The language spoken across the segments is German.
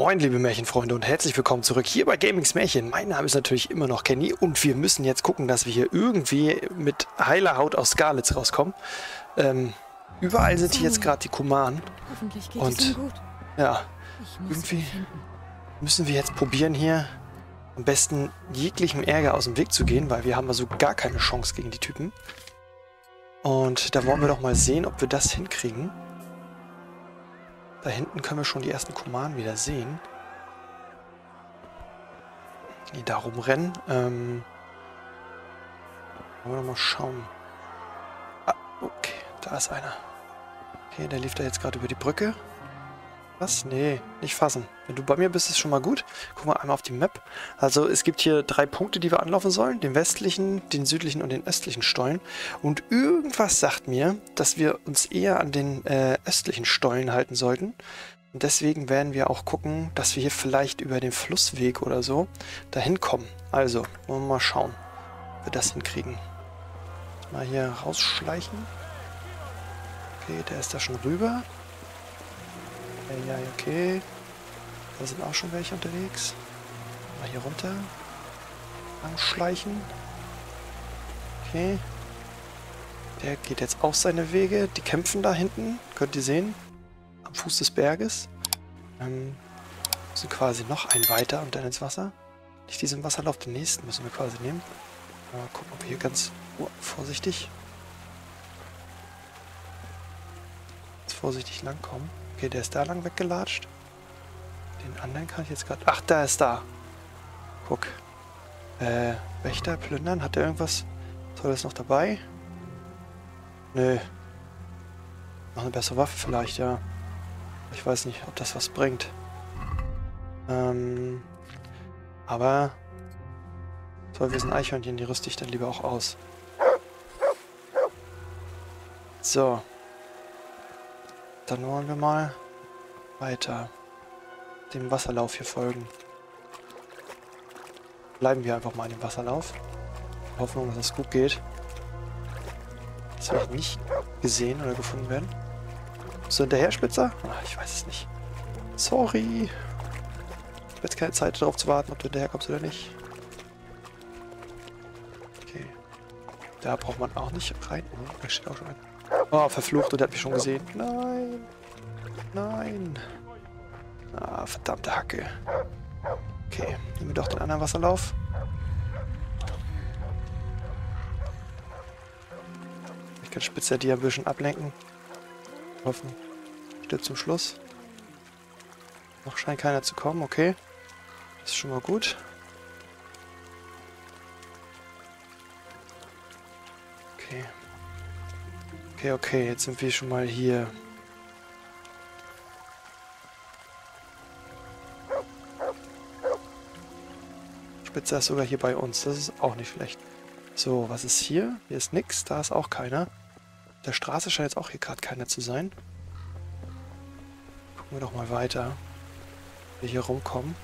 Moin liebe Märchenfreunde und herzlich willkommen zurück hier bei Gamings Märchen. Mein Name ist natürlich immer noch Kenny und wir müssen jetzt gucken, dass wir hier irgendwie mit heiler Haut aus Scarlets rauskommen. Ähm, überall sind hier jetzt gerade die Kuman. und ja, irgendwie müssen wir jetzt probieren hier am besten jeglichem Ärger aus dem Weg zu gehen, weil wir haben also gar keine Chance gegen die Typen. Und da wollen wir doch mal sehen, ob wir das hinkriegen. Da hinten können wir schon die ersten Kumanen wieder sehen. Die da rumrennen. Ähm, wollen wir mal schauen. Ah, okay, da ist einer. Okay, der lief da jetzt gerade über die Brücke. Was? Nee, nicht fassen. Wenn du bei mir bist, ist schon mal gut. Guck mal einmal auf die Map. Also es gibt hier drei Punkte, die wir anlaufen sollen. Den westlichen, den südlichen und den östlichen Stollen. Und irgendwas sagt mir, dass wir uns eher an den äh, östlichen Stollen halten sollten. Und deswegen werden wir auch gucken, dass wir hier vielleicht über den Flussweg oder so dahin kommen. Also, wollen wir mal schauen, ob wir das hinkriegen. Mal hier rausschleichen. Okay, der ist da schon rüber. Ja, okay. Da sind auch schon welche unterwegs. Mal hier runter. Anschleichen. Okay. Der geht jetzt auch seine Wege. Die kämpfen da hinten. Könnt ihr sehen. Am Fuß des Berges. Ähm, müssen quasi noch ein weiter und dann ins Wasser. Nicht diesen Wasserlauf, den nächsten müssen wir quasi nehmen. Mal gucken, ob wir hier ganz oh, vorsichtig. Ganz vorsichtig langkommen. Okay, der ist da lang weggelatscht. Den anderen kann ich jetzt gerade... Ach, da ist da. Guck. Äh, Wächter, plündern. Hat der irgendwas... Soll das noch dabei? Nö. Noch eine bessere Waffe vielleicht, ja. Ich weiß nicht, ob das was bringt. Ähm... Aber... Soll wir sind Eichhörnchen, die rüste ich dann lieber auch aus. So. Dann wollen wir mal weiter dem Wasserlauf hier folgen. Bleiben wir einfach mal in dem Wasserlauf. Hoffnung, dass es gut geht. Dass wir nicht gesehen oder gefunden werden. Du hinterher, Spitzer? Ach, ich weiß es nicht. Sorry. Ich habe jetzt keine Zeit darauf zu warten, ob du hinterherkommst oder nicht. Okay. Da braucht man auch nicht rein. Oh, da steht auch schon ein. Oh, verflucht und er hat mich schon gesehen. Nein. Nein. Ah, verdammte Hacke. Okay, nehmen wir doch den anderen Wasserlauf. Ich kann Spitzer die ein bisschen ablenken. Hoffen. Stirbt zum Schluss. Noch scheint keiner zu kommen, okay. Ist schon mal gut. Okay. Okay, okay, jetzt sind wir schon mal hier. Spitze ist sogar hier bei uns. Das ist auch nicht schlecht. So, was ist hier? Hier ist nix. Da ist auch keiner. Der Straße scheint jetzt auch hier gerade keiner zu sein. Gucken wir doch mal weiter. Wir hier rumkommen.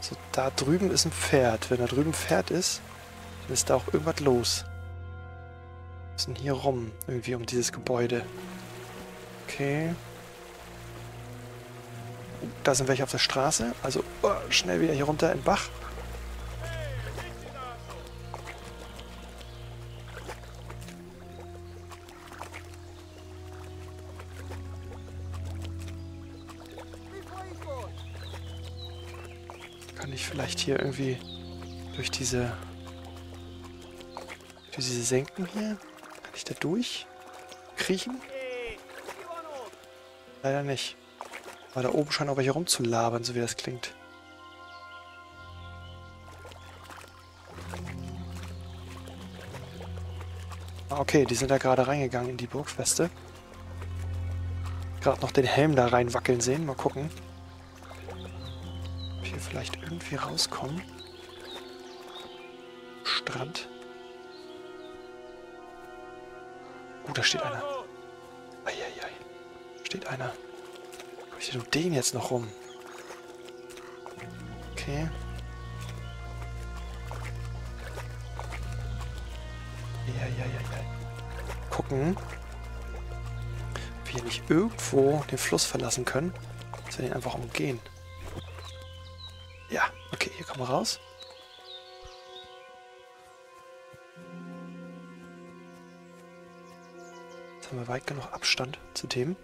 So, da drüben ist ein Pferd. Wenn da drüben ein Pferd ist, dann ist da auch irgendwas los müssen hier rum, irgendwie um dieses Gebäude. Okay. Da sind welche auf der Straße. Also oh, schnell wieder hier runter in den Bach. Vielleicht hier irgendwie durch diese durch diese Senken hier kann ich da durch? Kriechen? Leider nicht. Aber da oben scheint auch welche rumzulabern, so wie das klingt. Ah, okay, die sind da gerade reingegangen in die Burgfeste. Gerade noch den Helm da reinwackeln sehen. Mal gucken. Hier vielleicht irgendwie rauskommen. Strand. Oh, da steht einer. Eieiei. Steht einer. Ich du den jetzt noch rum? Okay. Eieiei. Gucken. Ob wir nicht irgendwo den Fluss verlassen können. Dass wir den einfach umgehen. Komm raus. Jetzt haben wir weit genug Abstand zu dem.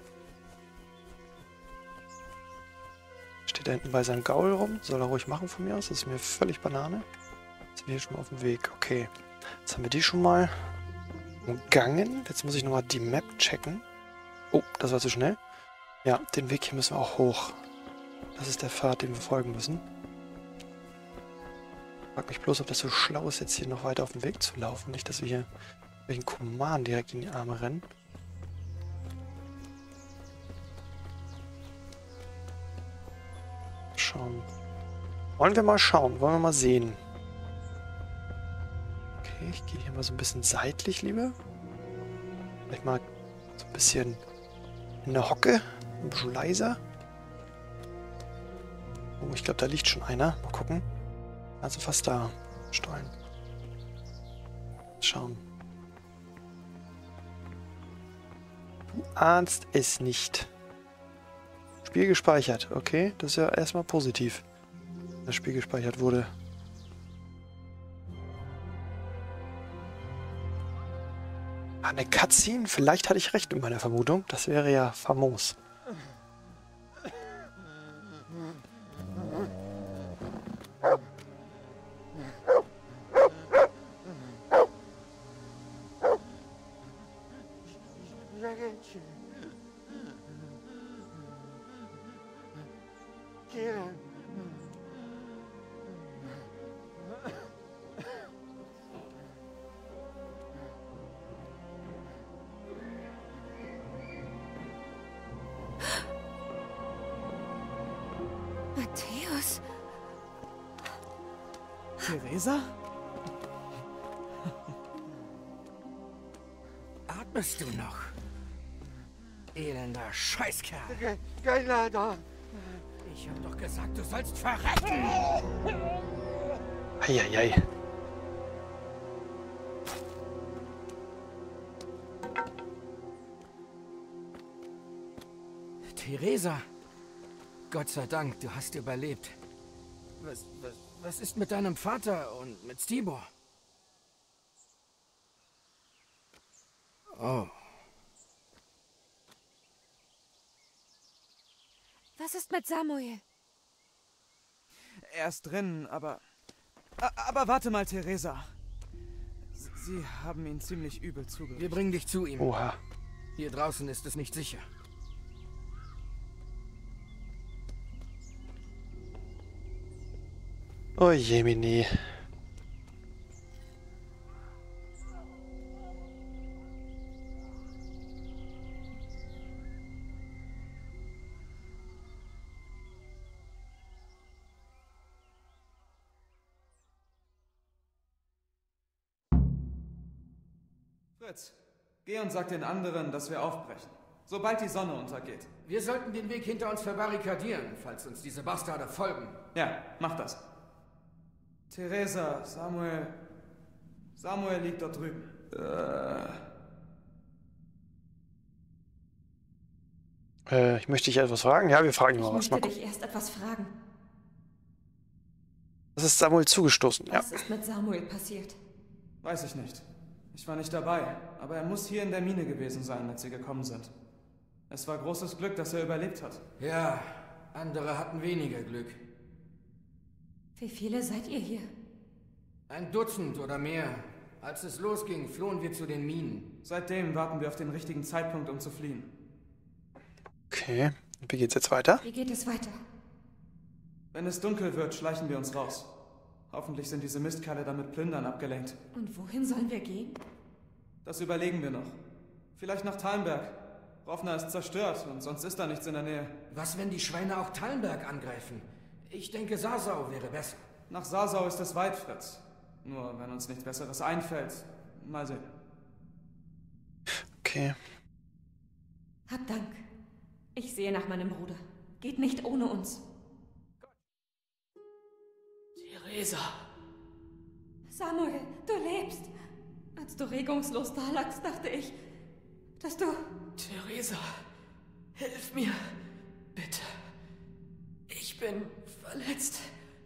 Steht da hinten bei seinem Gaul rum. Soll er ruhig machen von mir aus. Das ist mir völlig Banane. Jetzt sind wir hier schon mal auf dem Weg. Okay. Jetzt haben wir die schon mal umgangen. Jetzt muss ich nochmal die Map checken. Oh, das war zu schnell. Ja, den Weg hier müssen wir auch hoch. Das ist der Pfad, den wir folgen müssen. Frag mich bloß, ob das so schlau ist, jetzt hier noch weiter auf dem Weg zu laufen. Nicht, dass wir hier welchen Kuman direkt in die Arme rennen. Schauen. Wollen wir mal schauen. Wollen wir mal sehen. Okay, ich gehe hier mal so ein bisschen seitlich lieber. Vielleicht mal so ein bisschen in der Hocke. Ein bisschen leiser. Oh, ich glaube, da liegt schon einer. Mal gucken. Also fast da. Stollen. Schauen. Du ahnst es nicht. Spiel gespeichert. Okay, das ist ja erstmal positiv. Das Spiel gespeichert wurde. Eine Cutscene? Vielleicht hatte ich recht mit meiner Vermutung. Das wäre ja famos. Scheißkerl. Keiner da. Ich hab doch gesagt, du sollst verrecken. Eieiei. Theresa. Gott sei Dank, du hast überlebt. Was, was, was ist mit deinem Vater und mit Stibor? Oh, Was ist mit Samuel? Er ist drin, aber... Aber warte mal, Theresa. Sie haben ihn ziemlich übel wir zugebracht. bringen dich zu ihm. Oha. Hier draußen ist es nicht sicher. Oh Jemini. Fritz, geh und sag den anderen, dass wir aufbrechen. Sobald die Sonne untergeht. Wir sollten den Weg hinter uns verbarrikadieren, falls uns diese Bastarde folgen. Ja, mach das. Theresa, Samuel... Samuel liegt dort drüben. Äh... Äh, ich möchte dich etwas fragen. Ja, wir fragen ihn Ich mal was. möchte Mal gucken. dich erst etwas fragen. Das ist Samuel zugestoßen. Ja. Was ist mit Samuel passiert? Weiß ich nicht. Ich war nicht dabei, aber er muss hier in der Mine gewesen sein, als sie gekommen sind. Es war großes Glück, dass er überlebt hat. Ja, andere hatten weniger Glück. Wie viele seid ihr hier? Ein Dutzend oder mehr. Als es losging, flohen wir zu den Minen. Seitdem warten wir auf den richtigen Zeitpunkt, um zu fliehen. Okay. Wie geht's jetzt weiter? Wie geht es weiter? Wenn es dunkel wird, schleichen wir uns raus. Hoffentlich sind diese Mistkerle damit Plündern abgelenkt. Und wohin sollen wir gehen? Das überlegen wir noch. Vielleicht nach Talmberg. Rovna ist zerstört und sonst ist da nichts in der Nähe. Was, wenn die Schweine auch Tallenberg angreifen? Ich denke, Sasau wäre besser. Nach Sasau ist es weit, Fritz. Nur wenn uns nichts Besseres einfällt. Mal sehen. Okay. Hab Dank. Ich sehe nach meinem Bruder. Geht nicht ohne uns. Theresa. Samuel, du lebst. Als du regungslos da lagst, dachte ich, dass du... Theresa, hilf mir. Bitte. Ich bin verletzt.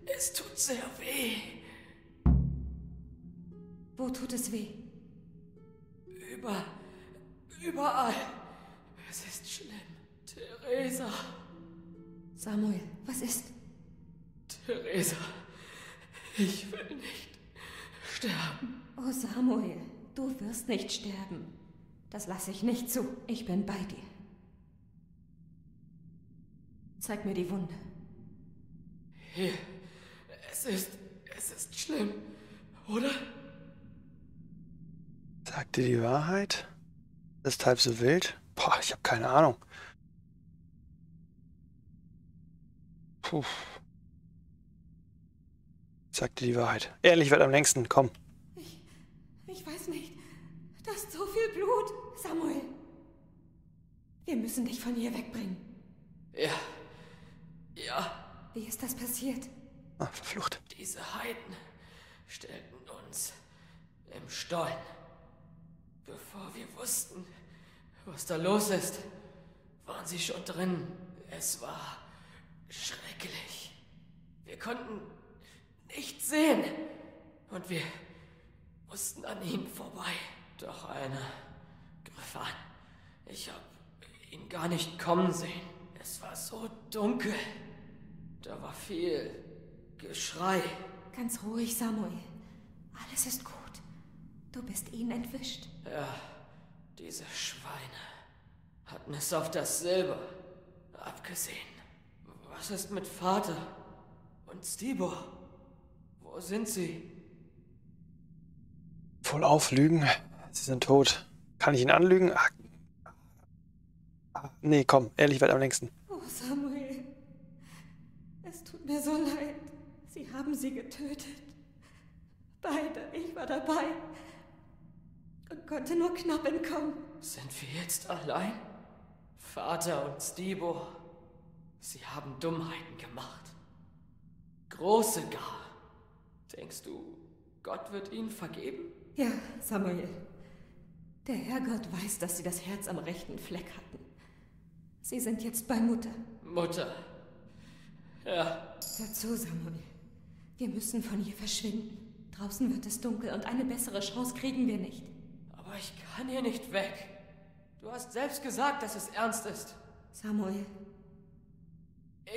Es tut sehr weh. Wo tut es weh? Über. überall. Es ist schlimm. Theresa. Samuel, was ist? Theresa. Ich will nicht sterben. Oh Samuel, du wirst nicht sterben. Das lasse ich nicht zu. Ich bin bei dir. Zeig mir die Wunde. Hier. Es ist. Es ist schlimm. Oder? Sagt dir die Wahrheit? Ist halb so wild? Boah, ich habe keine Ahnung. Puh. Sag dir die Wahrheit. Ehrlich wird am längsten. Komm. Ich. Ich weiß nicht. Da ist so viel Blut. Samuel. Wir müssen dich von hier wegbringen. Ja. Ja. Wie ist das passiert? Ah, verflucht. Diese Heiden stellten uns im Stollen. Bevor wir wussten, was da los ist, waren sie schon drin. Es war schrecklich. Wir konnten nicht sehen. Und wir mussten an ihnen vorbei. Doch einer griff an. Ich hab ihn gar nicht kommen sehen. Es war so dunkel. Da war viel Geschrei. Ganz ruhig, Samuel. Alles ist gut. Du bist ihnen entwischt. Ja, diese Schweine hatten es auf das Silber abgesehen. Was ist mit Vater und Stibor? Wo sind sie? Voll auflügen. Sie sind tot. Kann ich ihn anlügen? Ah. Ah, nee, komm. Ehrlich wird am längsten. Oh, Samuel. Es tut mir so leid. Sie haben sie getötet. Beide. Ich war dabei. Und konnte nur knapp entkommen. Sind wir jetzt allein? Vater und Stibor, sie haben Dummheiten gemacht. Große gar. Denkst du, Gott wird ihnen vergeben? Ja, Samuel. Der Herrgott weiß, dass sie das Herz am rechten Fleck hatten. Sie sind jetzt bei Mutter. Mutter. Ja, Hör zu, Samuel. Wir müssen von hier verschwinden. Draußen wird es dunkel und eine bessere Chance kriegen wir nicht. aber ich kann hier nicht weg. Du hast selbst gesagt, dass es ernst ist. Samuel,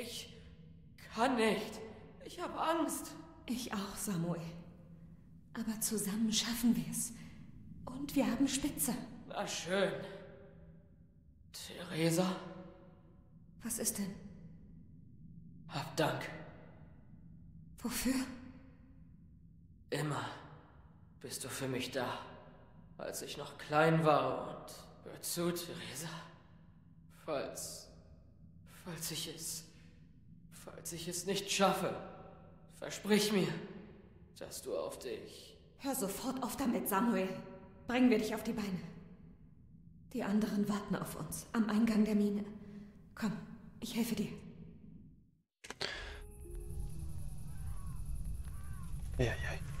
Ich kann nicht. Ich habe Angst. Ich auch, Samuel. Aber zusammen schaffen wir es. Und wir haben Spitze. Na schön. Theresa, Was ist denn? hab Dank. Wofür? Immer bist du für mich da. Als ich noch klein war und hör zu, Theresa. Falls. Falls ich es. Falls ich es nicht schaffe, versprich mir, dass du auf dich. Hör sofort auf damit, Samuel. Bringen wir dich auf die Beine. Die anderen warten auf uns am Eingang der Mine. Komm, ich helfe dir. Ja, ja.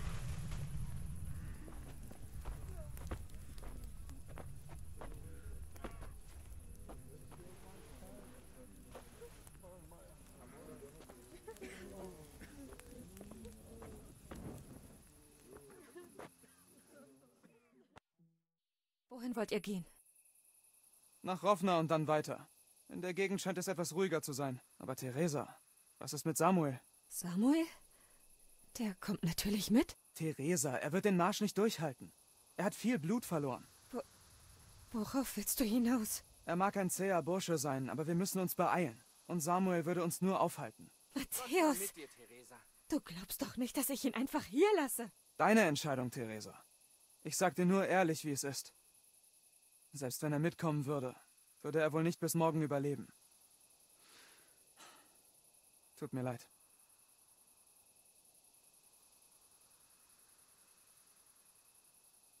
Wollt ihr gehen? Nach Rovna und dann weiter. In der Gegend scheint es etwas ruhiger zu sein. Aber Theresa, was ist mit Samuel? Samuel? Der kommt natürlich mit. Theresa, er wird den Marsch nicht durchhalten. Er hat viel Blut verloren. Worauf willst du hinaus? Er mag ein zäher Bursche sein, aber wir müssen uns beeilen. Und Samuel würde uns nur aufhalten. Matthäus! Du glaubst doch nicht, dass ich ihn einfach hier lasse. Deine Entscheidung, Theresa. Ich sag dir nur ehrlich, wie es ist. Selbst wenn er mitkommen würde, würde er wohl nicht bis morgen überleben. Tut mir leid.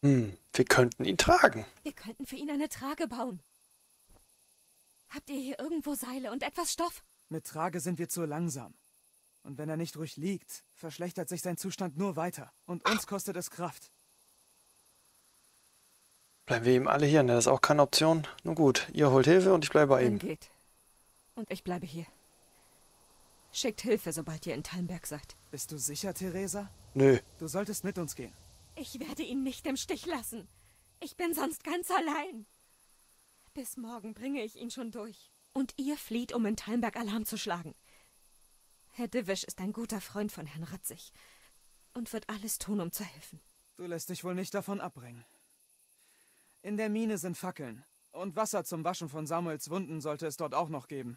Hm, wir könnten ihn tragen. Wir könnten für ihn eine Trage bauen. Habt ihr hier irgendwo Seile und etwas Stoff? Mit Trage sind wir zu langsam. Und wenn er nicht ruhig liegt, verschlechtert sich sein Zustand nur weiter. Und uns kostet es Kraft. Bleiben wir ihm alle hier, ne? Das ist auch keine Option. Nun gut, ihr holt Hilfe und ich bleibe bei ihm. geht. Und ich bleibe hier. Schickt Hilfe, sobald ihr in Talmberg seid. Bist du sicher, Theresa? Nö. Du solltest mit uns gehen. Ich werde ihn nicht im Stich lassen. Ich bin sonst ganz allein. Bis morgen bringe ich ihn schon durch. Und ihr flieht, um in Talmberg Alarm zu schlagen. Herr Divisch ist ein guter Freund von Herrn Ratzig und wird alles tun, um zu helfen. Du lässt dich wohl nicht davon abbringen. In der Mine sind Fackeln. Und Wasser zum Waschen von Samuels Wunden sollte es dort auch noch geben.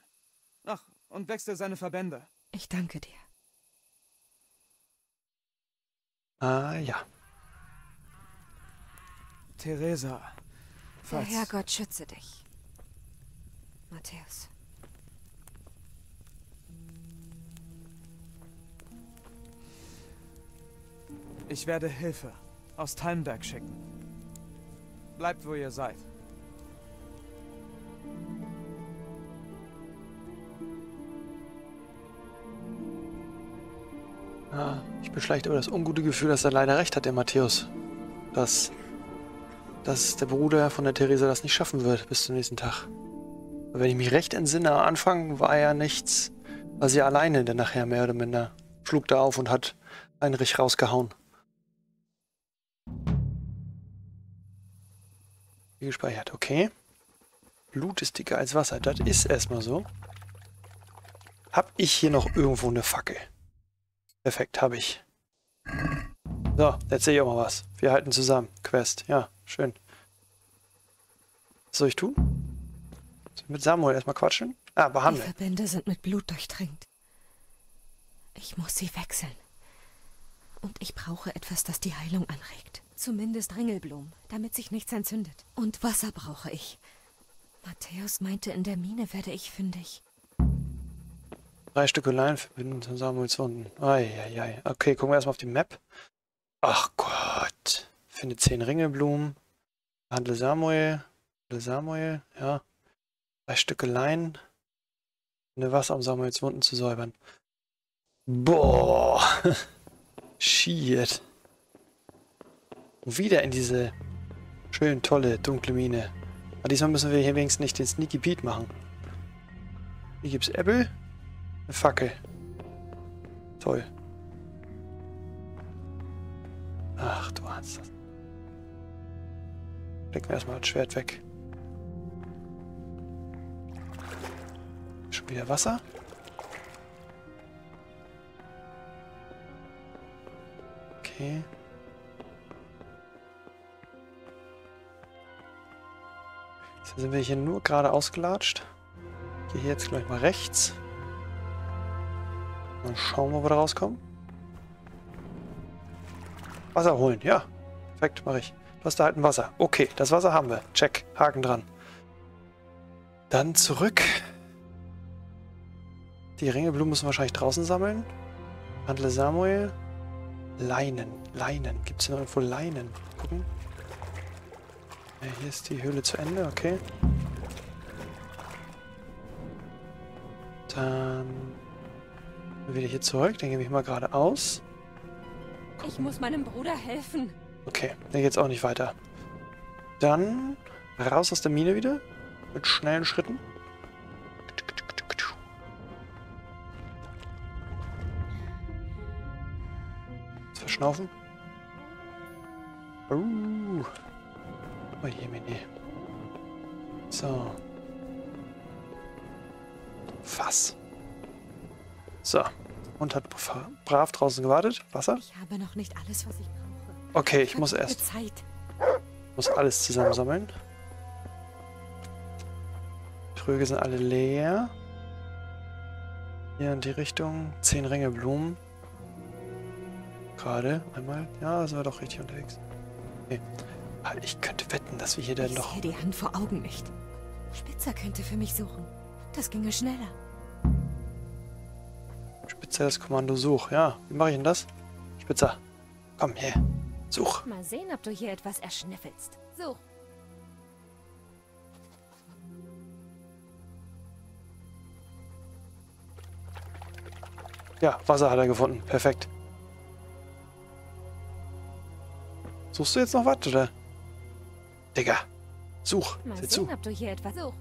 Ach, und wechsel seine Verbände. Ich danke dir. Ah, ja. Theresa. Der Falls... Herrgott schütze dich. Matthäus. Ich werde Hilfe aus Talmberg schicken. Bleibt, wo ihr seid. Ah, ich beschleicht aber das ungute Gefühl, dass er leider recht hat, der Matthäus. Dass, dass der Bruder von der Theresa das nicht schaffen wird bis zum nächsten Tag. Aber wenn ich mich recht entsinne, am Anfang war ja nichts, war sie alleine dann nachher mehr oder minder. Schlug da auf und hat Heinrich rausgehauen. Wie gespeichert, okay. Blut ist dicker als Wasser, das ist erstmal so. Hab ich hier noch irgendwo eine Fackel? Perfekt, habe ich. So, jetzt sehe ich auch mal was. Wir halten zusammen. Quest, ja, schön. Was soll ich tun? Soll ich mit Samuel erstmal quatschen? Ah, Die behandeln. Verbände sind mit Blut durchtränkt. Ich muss sie wechseln. Und ich brauche etwas, das die Heilung anregt. Zumindest Ringelblumen, damit sich nichts entzündet. Und Wasser brauche ich. Matthäus meinte, in der Mine werde ich fündig. Drei Stücke Lein verbinden zu Samuels Wunden. Eieiei. Okay, gucken wir erstmal auf die Map. Ach Gott. Finde zehn Ringelblumen. Handle Samuel. Handle Samuel, ja. Drei Stücke Lein. Finde Wasser, um Samuels Wunden zu säubern. Boah. Shit. Wieder in diese schön tolle, dunkle Mine. Aber diesmal müssen wir hier wenigstens nicht den Sneaky Pete machen. Hier gibt's Äpfel. Eine Fackel. Toll. Ach, du hast das. Stecken wir erstmal das Schwert weg. Schon wieder Wasser? Okay. Jetzt sind wir hier nur gerade ausgelatscht. Gehe hier jetzt gleich mal rechts. Mal schauen, wo wir da rauskommen. Wasser holen, ja. Perfekt, mache ich. Du hast da halt ein Wasser. Okay, das Wasser haben wir. Check, Haken dran. Dann zurück. Die Ringelblumen müssen wir wahrscheinlich draußen sammeln. Handle Samuel. Leinen, Leinen. Gibt es hier noch irgendwo Leinen? Gucken. Hier ist die Höhle zu Ende, okay. Dann wieder hier zurück. Dann gebe ich mal geradeaus. Ich muss meinem Bruder helfen. Okay, dann geht's auch nicht weiter. Dann raus aus der Mine wieder. Mit schnellen Schritten. Verschnaufen. Uh. Oh je, Mini. So. Fass. So. Und hat bra- brav draußen gewartet. Wasser. Ich habe noch nicht alles, was ich brauche. Okay, ich muss erst Zeit. muss alles zusammensammeln. Tröge sind alle leer. Hier in die Richtung. Zehn Ringe Blumen. Gerade einmal. Ja, sind wir doch richtig unterwegs. Okay. Ich könnte wetten, dass wir hier dann Ich noch... sehe die Hand vor Augen nicht. Spitzer könnte für mich suchen. Das ginge schneller. Spezielles Kommando Such. Ja, wie mache ich denn das? Spitzer. Komm her. Such. Mal sehen, ob du hier etwas erschnüffelst. So. Ja, Wasser hat er gefunden. Perfekt. Suchst du jetzt noch was, oder? Digga. Such. Mal sehen, zu. ob du hier etwas such.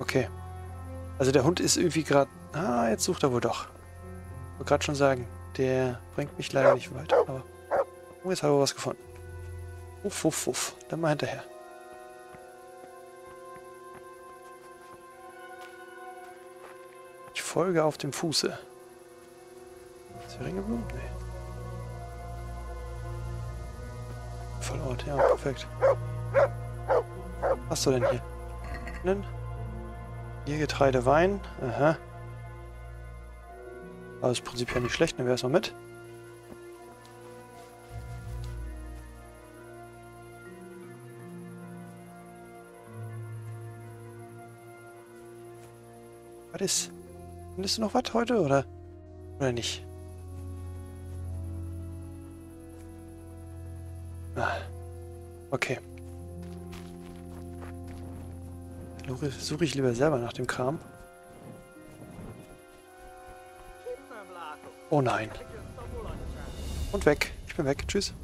Okay. Also der Hund ist irgendwie gerade... Ah, jetzt sucht er wohl doch. Ich wollte gerade schon sagen, der bringt mich leider nicht weiter, aber... Oh, jetzt habe ich was gefunden. Uff, uff, uff. Dann mal hinterher. Ich folge auf dem Fuße. Ist hier Ringeblumen? Nee. Vollort, ja, perfekt. Was hast du denn hier? Nen? Hier Getreide, Wein. Aha. Ist prinzipiell nicht schlecht, nehmen wir erstmal mit. Was ist? Findest du noch was heute, oder? Oder nicht? Dann Suche ich lieber selber nach dem Kram. Oh nein. Und weg. Ich bin weg. Tschüss.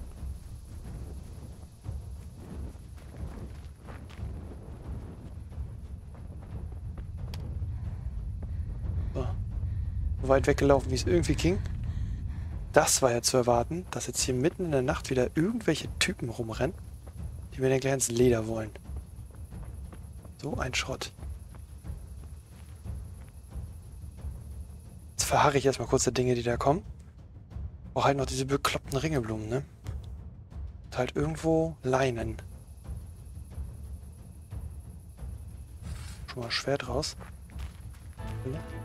So. So weit weggelaufen, wie es irgendwie ging. Das war ja zu erwarten, dass jetzt hier mitten in der Nacht wieder irgendwelche Typen rumrennen, die mir dann gleich ins Leder wollen. So ein Schrott. Jetzt verharre ich erstmal kurz die Dinge, die da kommen. Brauche halt noch diese bekloppten Ringelblumen, ne? Und halt irgendwo Leinen. Schon mal Schwert raus. Ja.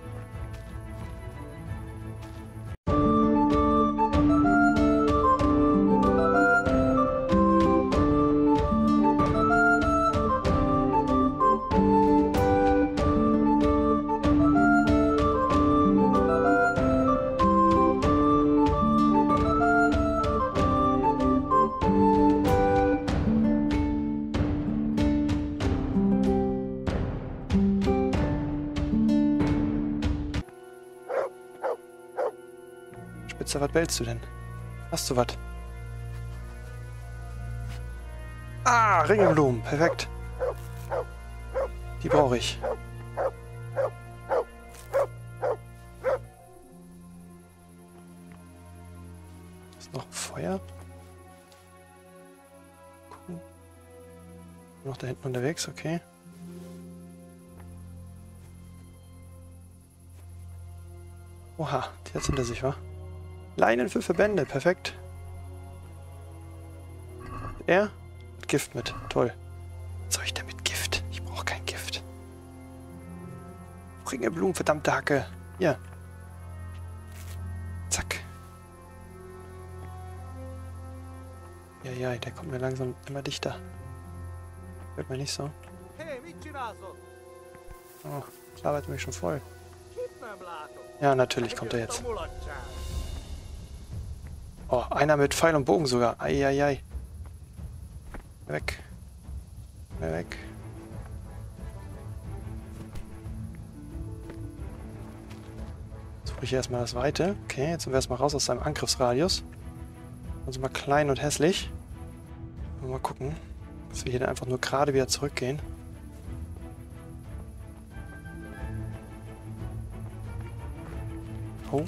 Bellst du denn? Hast du was? Ah, Ringelblumen. Perfekt. Die brauche ich. Ist noch Feuer? Gucken. Noch da hinten unterwegs, okay. Oha, die hat's hinter sich, wa? Leinen für Verbände, perfekt. Er? Gift mit, toll. Was soll ich denn mit Gift? Ich brauche kein Gift. Bringe Blumen, verdammte Hacke. Hier. Zack. Ja, ja, der kommt mir langsam immer dichter. Hört mir nicht so. Oh, labert mich schon voll. Ja, natürlich kommt er jetzt. Oh, einer mit Pfeil und Bogen sogar. Eieiei. Weg. Weg. Suche ich erstmal das Weite. Okay, jetzt sind wir erstmal raus aus seinem Angriffsradius. Also mal klein und hässlich. Mal gucken, dass wir hier dann einfach nur gerade wieder zurückgehen. Oh,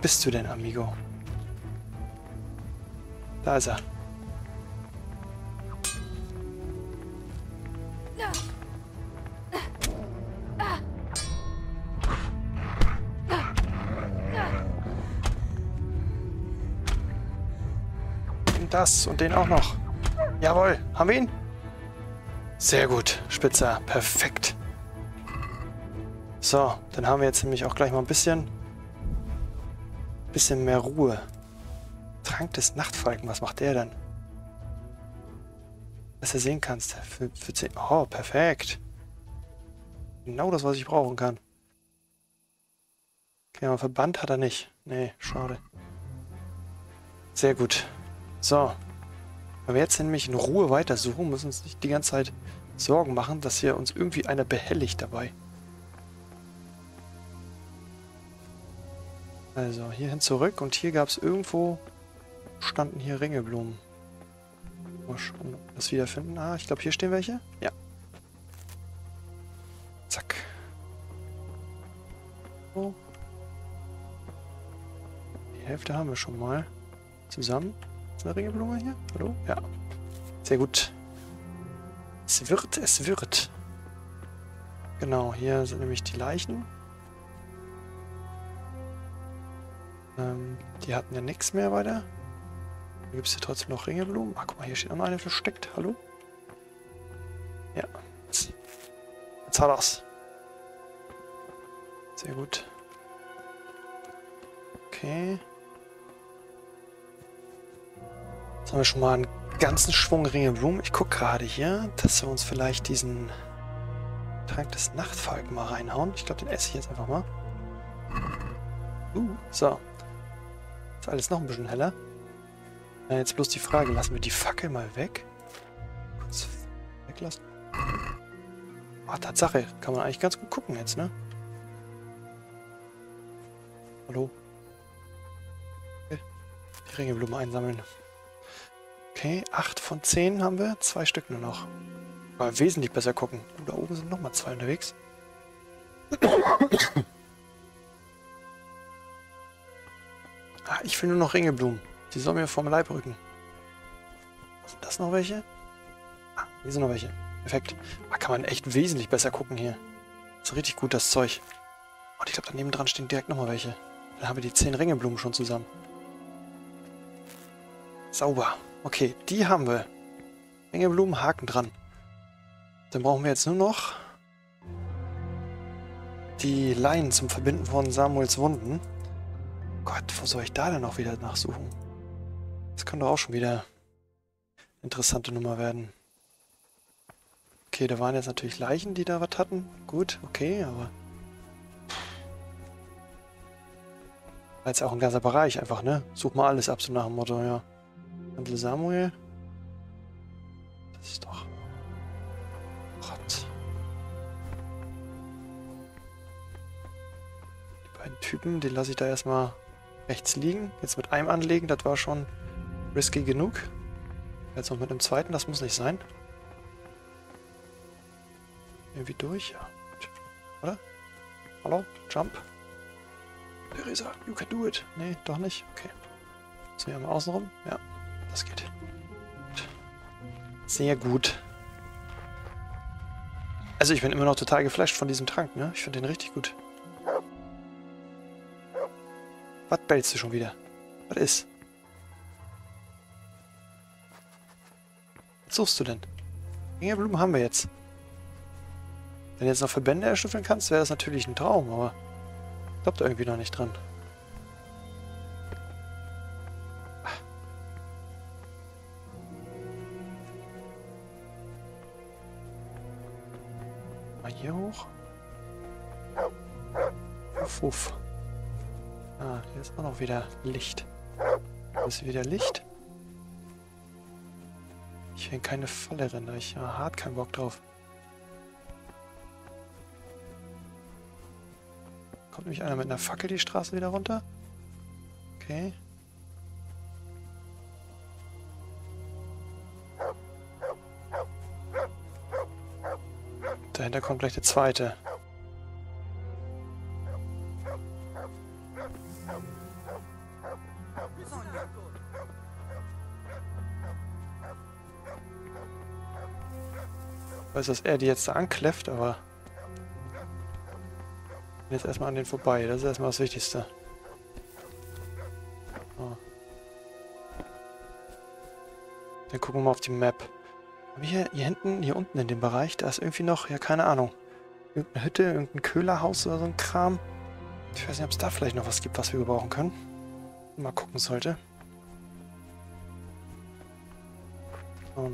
bist du denn, Amigo? Da ist er. Das und den auch noch. Jawohl, haben wir ihn? Sehr gut, Spitzer, perfekt. So, dann haben wir jetzt nämlich auch gleich mal ein bisschen Bisschen mehr Ruhe. Trank des Nachtfalken, was macht der dann? Dass du sehen kannst. Für, für 10. Oh, perfekt. Genau das, was ich brauchen kann. Okay, aber Verband hat er nicht. Nee, schade. Sehr gut. So. Wenn wir jetzt nämlich in Ruhe weitersuchen, müssen uns nicht die ganze Zeit Sorgen machen, dass hier uns irgendwie einer behelligt dabei. Also, hierhin zurück und hier gab es irgendwo, standen hier Ringelblumen. Mal schauen, ob wir das wiederfinden. Ah, ich glaube, hier stehen welche. Ja. Zack. So. Die Hälfte haben wir schon mal. Zusammen. Ist eine Ringelblume hier? Hallo? Ja. Sehr gut. Es wird, es wird. Genau, hier sind nämlich die Leichen. Ähm, die hatten ja nichts mehr weiter. Gibt es hier trotzdem noch Ringelblumen. Ah, guck mal, hier steht noch eine versteckt. Hallo? Ja. Jetzt, hat er's. Sehr gut. Okay. Jetzt haben wir schon mal einen ganzen Schwung Ringelblumen. Ich gucke gerade hier, dass wir uns vielleicht diesen Trank des Nachtfalken mal reinhauen. Ich glaube, den esse ich jetzt einfach mal. Uh, so. Alles noch ein bisschen heller. Ja, jetzt bloß die Frage, lassen wir die Fackel mal weg? Kurz weglassen. Ah, Tatsache, kann man eigentlich ganz gut gucken jetzt, ne? Hallo? Okay. Die Ringelblume einsammeln. Okay, 8 von 10 haben wir. Zwei Stück nur noch. Aber wesentlich besser gucken. Oh, da oben sind nochmal zwei unterwegs. Ich will nur noch Ringelblumen. Die sollen mir vom Leib rücken. Sind das noch welche? Ah, hier sind noch welche. Perfekt. Da kann man echt wesentlich besser gucken hier. Ist richtig gut, das Zeug. Und ich glaube, daneben dran stehen direkt nochmal welche. Dann haben wir die 10 Ringelblumen schon zusammen. Sauber. Okay, die haben wir. Ringelblumen, Haken dran. Dann brauchen wir jetzt nur noch die Leinen zum Verbinden von Samuels Wunden. Wo soll ich da denn noch wieder nachsuchen? Das kann doch auch schon wieder eine interessante Nummer werden. Okay, da waren jetzt natürlich Leichen, die da was hatten. Gut, okay, aber... War jetzt auch ein ganzer Bereich einfach, ne? Such mal alles ab, so nach dem Motto, ja. Handel Samuel. Das ist doch... Gott. Die beiden Typen, die lasse ich da erstmal rechts liegen. Jetzt mit einem anlegen, das war schon risky genug. Jetzt noch mit dem zweiten, das muss nicht sein. Irgendwie durch, ja. Oder? Hallo? Jump? Theresa, you can do it. Nee, doch nicht. Okay. So, hier einmal außen rum. Ja, das geht. Sehr gut. Also ich bin immer noch total geflasht von diesem Trank, ne? Ich finde den richtig gut. Was bellst du schon wieder? Was ist? Was suchst du denn? Ringelblumen haben wir jetzt. Wenn du jetzt noch Verbände erschütteln kannst, wäre das natürlich ein Traum, aber ich glaube da irgendwie noch nicht dran. Mal hier hoch. Uff, uff. Auch wieder Licht. Ist wieder Licht. Ich will in keine Falle rennen, da ich ja hart keinen Bock drauf. Kommt nämlich einer mit einer Fackel die Straße wieder runter. Okay. Dahinter kommt gleich der zweite. Weiß, dass er die jetzt da ankläfft, aber... Jetzt erstmal an den vorbei. Das ist erstmal das Wichtigste. So. Dann gucken wir mal auf die Map. Aber hier, hier hinten, hier unten in dem Bereich, da ist irgendwie noch, ja keine Ahnung, irgendeine Hütte, irgendein Köhlerhaus oder so ein Kram. Ich weiß nicht, ob es da vielleicht noch was gibt, was wir gebrauchen können. Mal gucken sollte. So.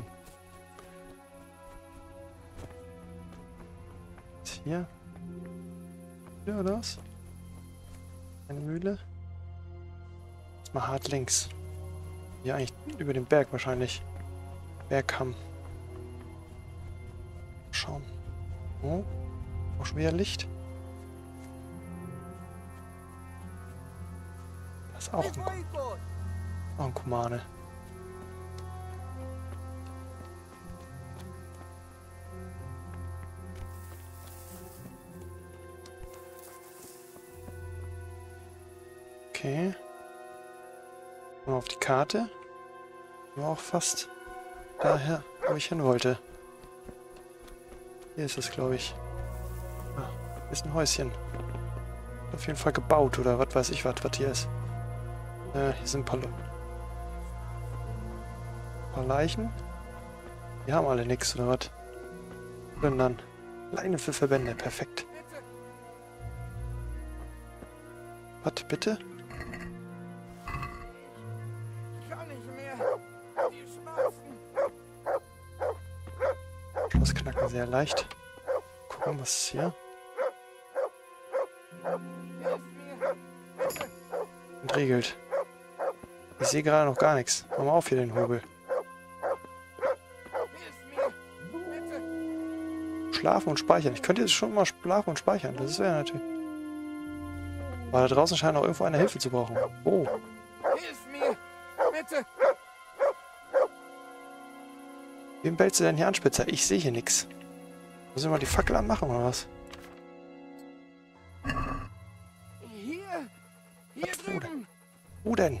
Hier. Hier oder was? Eine Mühle. Jetzt mal hart links. Hier eigentlich über den Berg wahrscheinlich. Bergkamm. Schauen. Oh. Auch schon wieder Licht. Das ist auch ein, auch ein Kumane. Okay. Mal auf die Karte. War auch fast daher, wo ich hin wollte. Hier ist es, glaube ich. Ah, ist ein Häuschen. Auf jeden Fall gebaut, oder was weiß ich, was, hier ist. Äh, hier sind ein paar, Le ein paar Leichen. Die haben alle nichts, oder was? Und dann Leine für Verbände, perfekt. Was, bitte? Sehr leicht. Gucken, was ist hier? Entriegelt. Ich sehe gerade noch gar nichts. Mach mal auf hier den Hobel. Schlafen und speichern. Ich könnte jetzt schon mal schlafen und speichern. Das wäre natürlich... Aber da draußen scheint noch irgendwo eine Hilfe zu brauchen. Oh, wem bellst du denn hier an, Spitzer? Ich sehe hier nichts. Muss ich mal die Fackel anmachen oder was? Hier. Hier Was, drüben. Wo denn?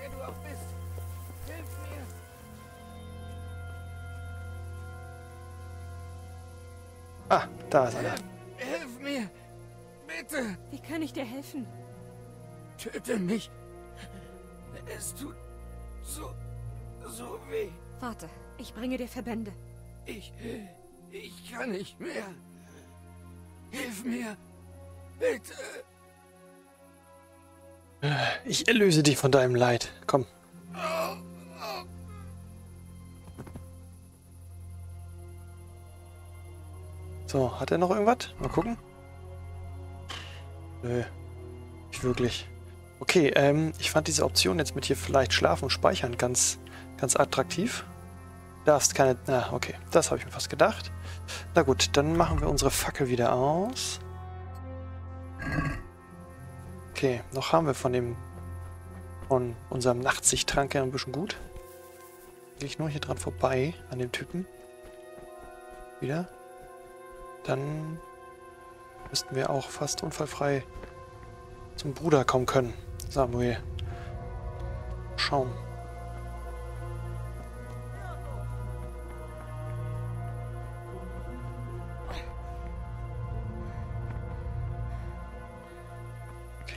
Wer du auch bist. Hilf mir. Ah, da ist einer. Hilf mir. Bitte. Wie kann ich dir helfen? Töte mich. Es tut so weh. Warte, ich bringe dir Verbände. Ich, ich kann nicht mehr. Hilf mir. Bitte. Ich erlöse dich von deinem Leid. Komm. So, hat er noch irgendwas? Mal gucken. Nö. Nicht wirklich. Okay, ähm, ich fand diese Option jetzt mit hier vielleicht schlafen und speichern ganz, ganz attraktiv. Darfst keine... Na, okay. Das habe ich mir fast gedacht. Na gut, dann machen wir unsere Fackel wieder aus. Okay, noch haben wir von dem von unserem Nachtsichttrank ja ein bisschen gut. Gehe ich nur hier dran vorbei, an dem Typen. Wieder. Dann müssten wir auch fast unfallfrei zum Bruder kommen können. Samuel. Schauen.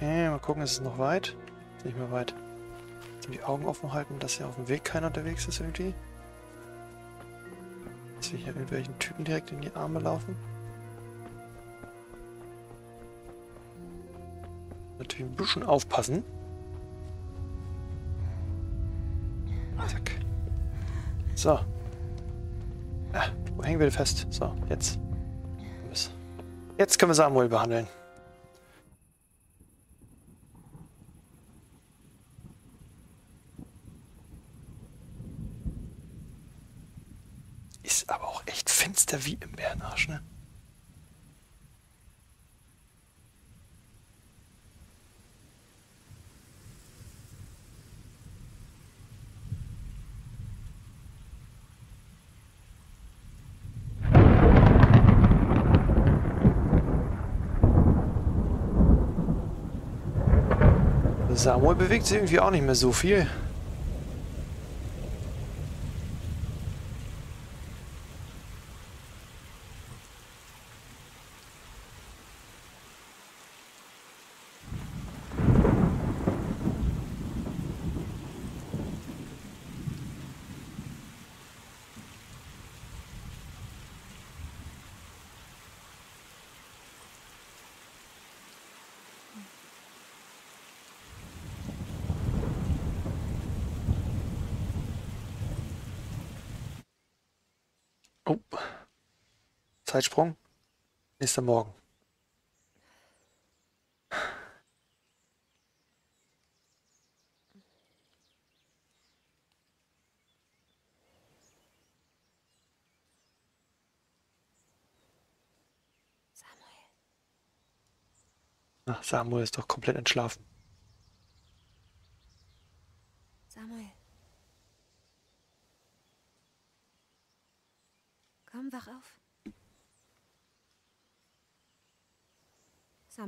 Okay, mal gucken, ist es noch weit? Ist nicht mehr weit. Die Augen offen halten, dass hier auf dem Weg keiner unterwegs ist irgendwie. Dass wir hier irgendwelchen Typen direkt in die Arme laufen. Natürlich ein bisschen aufpassen. Zack. So. Ah, wo hängen wir fest? So, jetzt. Jetzt können wir Samuel behandeln. Ist aber auch echt finster wie im Bärenarsch, ne? Samuel bewegt sich irgendwie auch nicht mehr so viel. Oh. Zeitsprung. Nächster Morgen. Samuel, Samuel ist doch komplett entschlafen. Samuel. Komm, wach auf.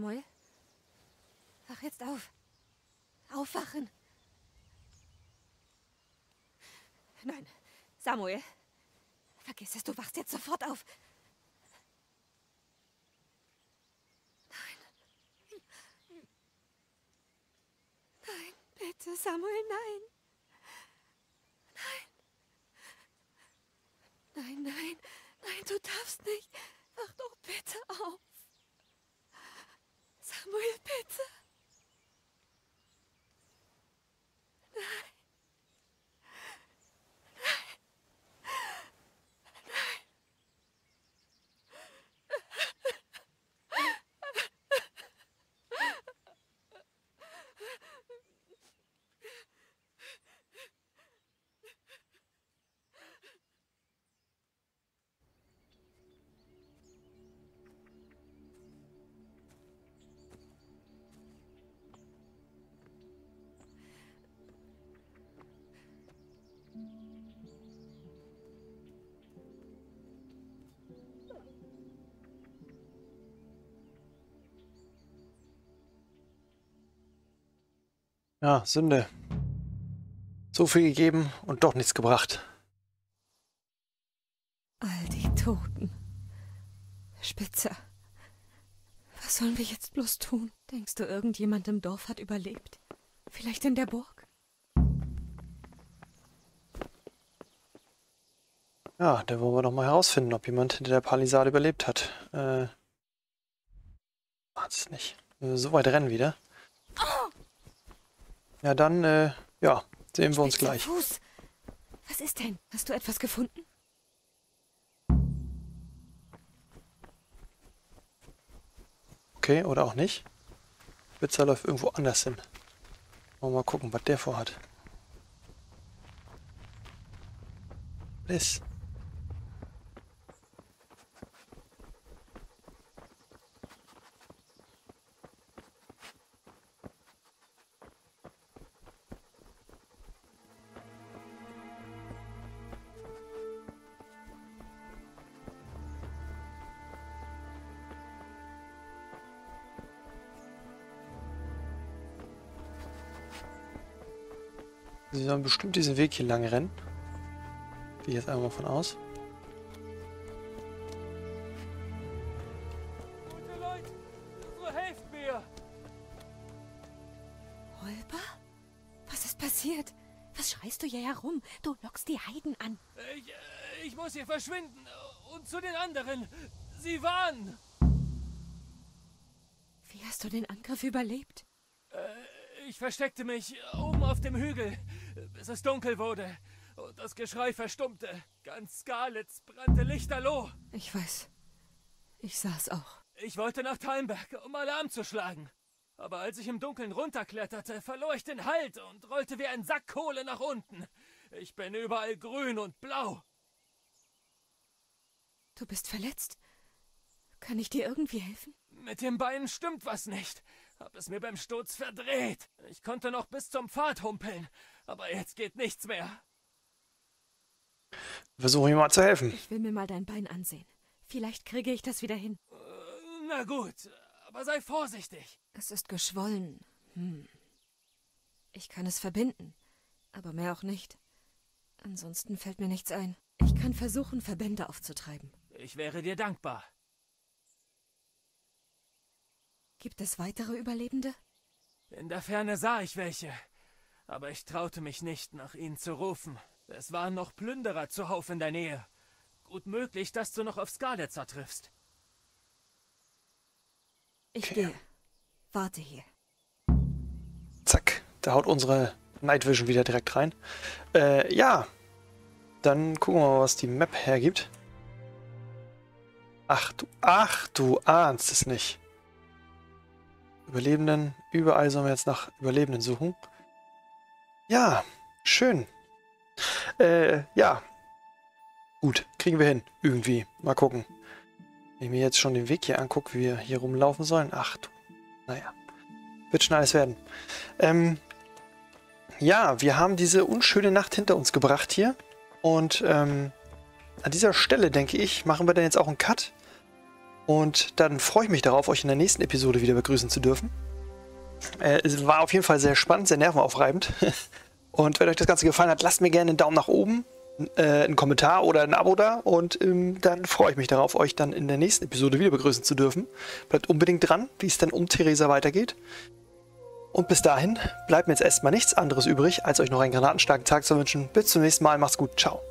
Samuel? Wach jetzt auf. Aufwachen. Nein, Samuel. Vergiss es, du wachst jetzt sofort auf. Nein. Nein, bitte, Samuel, nein. Nein. Nein, nein, nein, du darfst nicht. Wach doch bitte auf. Samuel, bitte. Ja, Sünde. So viel gegeben und doch nichts gebracht. All die Toten. Spitzer. Was sollen wir jetzt bloß tun? Denkst du, irgendjemand im Dorf hat überlebt? Vielleicht in der Burg? Ja, da wollen wir doch mal herausfinden, ob jemand hinter der Palisade überlebt hat. Äh. Macht's nicht. So weit rennen wieder. Ja, dann, äh, ja, sehen wir uns gleich. Fuß. Was ist denn? Hast du etwas gefunden? Okay, oder auch nicht. Spitzer läuft irgendwo anders hin. Wollen wir mal gucken, was der vorhat. Ist. Sie sollen bestimmt diesen Weg hier lang rennen. Gehe ich jetzt einmal von aus. Gute Leute, so helft mir! Holper? Was ist passiert? Was schreist du hier herum? Du lockst die Heiden an. Ich, äh, ich muss hier verschwinden. Und zu den anderen. Sie waren. Wie hast du den Angriff überlebt? Ich versteckte mich oben auf dem Hügel, bis es dunkel wurde. Und das Geschrei verstummte. Ganz Skalitz brannte lichterloh. Ich weiß. Ich sah's auch. Ich wollte nach Talmberg, um Alarm zu schlagen. Aber als ich im Dunkeln runterkletterte, verlor ich den Halt und rollte wie ein Sack Kohle nach unten. Ich bin überall grün und blau. Du bist verletzt? Kann ich dir irgendwie helfen? Mit dem Bein stimmt was nicht. Hab es mir beim Sturz verdreht. Ich konnte noch bis zum Pfad humpeln, aber jetzt geht nichts mehr. Versuche ihm mal zu helfen. Ich will mir mal dein Bein ansehen. Vielleicht kriege ich das wieder hin. Äh, Na gut, aber sei vorsichtig. Es ist geschwollen. Hm. Ich kann es verbinden, aber mehr auch nicht. Ansonsten fällt mir nichts ein. Ich kann versuchen, Verbände aufzutreiben. Ich wäre dir dankbar. Gibt es weitere Überlebende? In der Ferne sah ich welche, aber ich traute mich nicht, nach ihnen zu rufen. Es waren noch Plünderer zuhauf in der Nähe. Gut möglich, dass du noch auf Skalitzer triffst. Ich Okay. gehe. Warte hier. Zack, da haut unsere Night Vision wieder direkt rein. Äh, ja. Dann gucken wir mal, was die Map hergibt. Ach du, ach du ahnst es nicht. Überlebenden, überall sollen wir jetzt nach Überlebenden suchen. Ja, schön. Äh, ja. Gut, kriegen wir hin, irgendwie. Mal gucken. Wenn ich mir jetzt schon den Weg hier angucke, wie wir hier rumlaufen sollen. Ach du, naja. Wird schon alles werden. Ähm, ja, wir haben diese unschöne Nacht hinter uns gebracht hier. Und ähm, an dieser Stelle, denke ich, machen wir dann jetzt auch einen Cut. Und dann freue ich mich darauf, euch in der nächsten Episode wieder begrüßen zu dürfen. Äh, es war auf jeden Fall sehr spannend, sehr nervenaufreibend. Und wenn euch das Ganze gefallen hat, lasst mir gerne einen Daumen nach oben, äh, einen Kommentar oder ein Abo da. Und ähm, dann freue ich mich darauf, euch dann in der nächsten Episode wieder begrüßen zu dürfen. Bleibt unbedingt dran, wie es dann um Theresa weitergeht. Und bis dahin bleibt mir jetzt erstmal nichts anderes übrig, als euch noch einen granatenstarken Tag zu wünschen. Bis zum nächsten Mal, macht's gut, ciao.